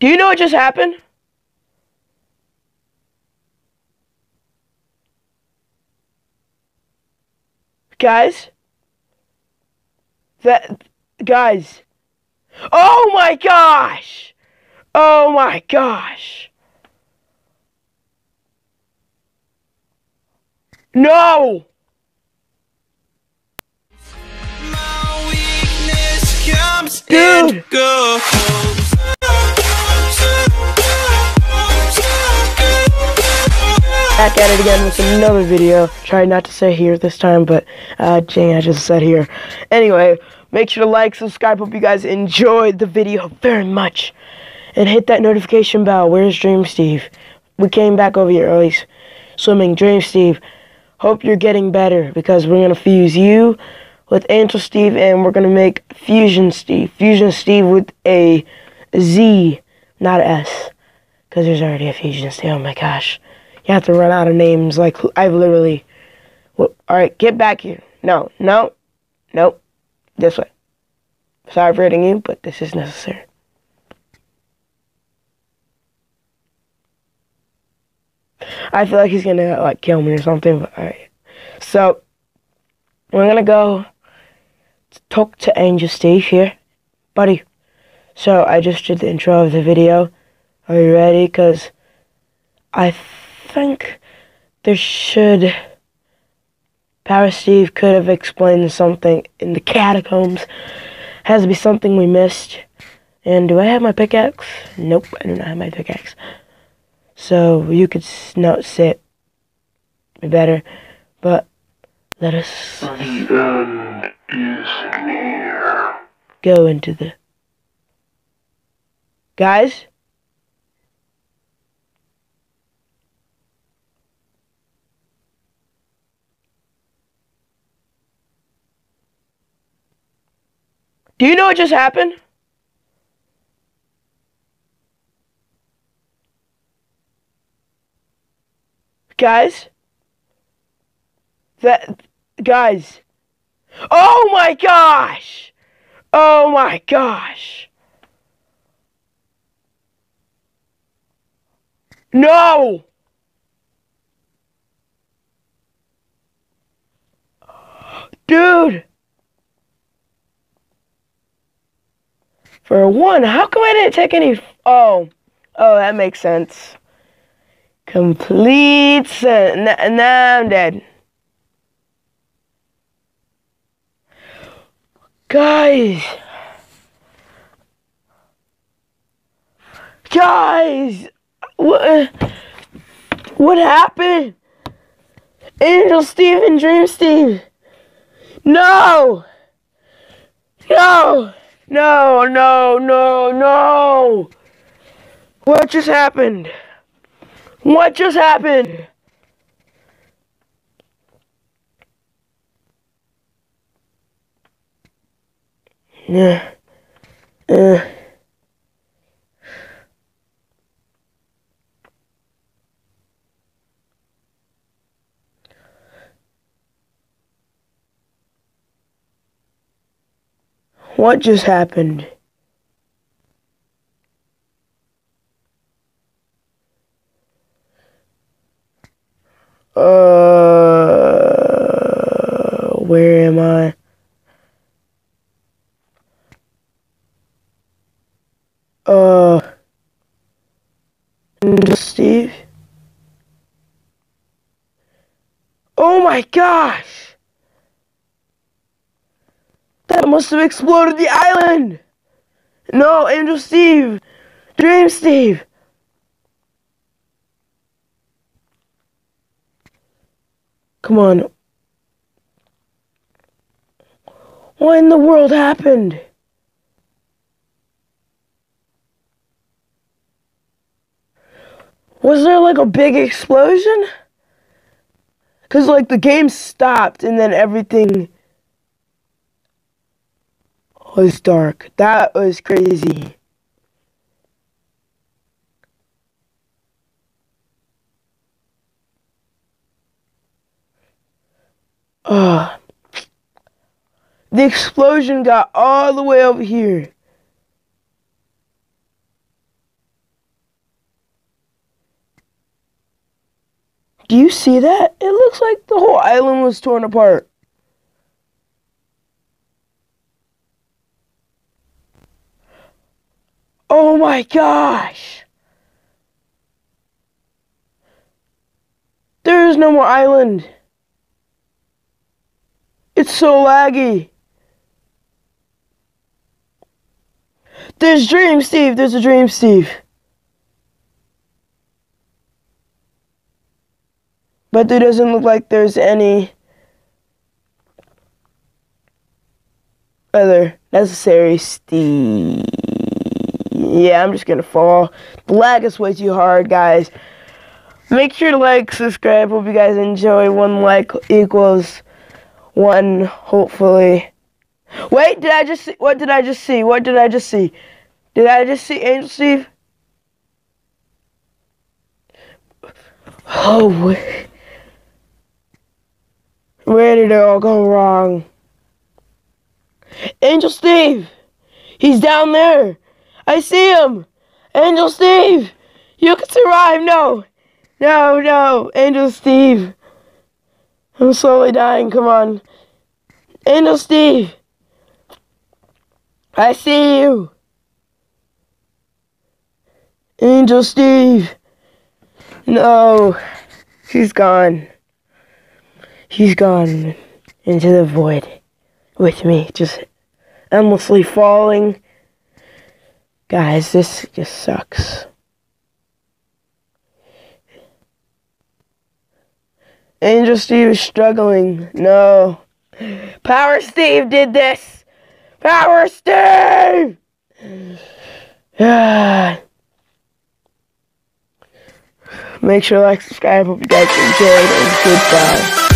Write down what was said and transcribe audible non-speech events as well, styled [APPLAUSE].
Do you know what just happened? Guys? That guys. Oh my gosh. Oh my gosh. No. Dude. Back at it again with another video. Try not to say here this time, but uh, dang, I just said here. Anyway, make sure to like, subscribe. Hope you guys enjoyed the video very much. And hit that notification bell. Where's Dream Steve? We came back over here early swimming. Dream Steve, hope you're getting better because we're going to fuse you with Angel Steve and we're going to make Fusion Steve. Fusion Steve with a Z, not a S. Because there's already a Fusion Steve. Oh my gosh. You have to run out of names. Like, I've literally... Well, Alright, get back here. No, no, nope. This way. Sorry for hitting you, but this is necessary. I feel like he's gonna, like, kill me or something, but alright. So, we're gonna go talk to Angel Steve here. Buddy. So, I just did the intro of the video. Are you ready? Because I think there should. Power Steve could have explained something in the catacombs. Has to be something we missed. And do I have my pickaxe? Nope, I do not have my pickaxe. So you could not sit better, but let us The end is near. go into the guys. Do you know what just happened? Guys? That guys. Oh my gosh. Oh my gosh. No. Dude. For one, how come I didn't take any? Oh, oh, that makes sense. Complete sense. N- now I'm dead. Guys. Guys. What? What happened? Angel Steve and Dream Steve. No. No. No, no, no, no. What just happened? What just happened? Yeah. Uh. What just happened? Uh, where am I? Uh, Steve? Oh my gosh! That must have exploded the island! No, Angel Steve! Dream Steve! Come on. What in the world happened? Was there like a big explosion? Because like the game stopped and then everything was dark. That was crazy. Uh, the explosion got all the way over here. Do you see that? It looks like the whole island was torn apart. Oh my gosh! There is no more island. It's so laggy. There's Dream Steve. There's a Dream Steve. But there doesn't look like there's any other necessary Steve. Yeah, I'm just gonna fall. The lag is way too hard, guys. Make sure to like, subscribe. Hope you guys enjoy. One like equals one, hopefully. Wait, did I just see? What did I just see? What did I just see? Did I just see Angel Steve? Oh, wait. Where did it all go wrong? Angel Steve! He's down there! I see him! Angel Steve! You can survive! No! No, no! Angel Steve! I'm slowly dying, come on. Angel Steve! I see you! Angel Steve! No! He's gone. He's gone into the void with me, just endlessly falling. Guys, this just sucks. Angel Steve is struggling. No. Power Steve did this! Power Steve! [SIGHS] Make sure to like, subscribe. Hope you guys enjoyed, and goodbye.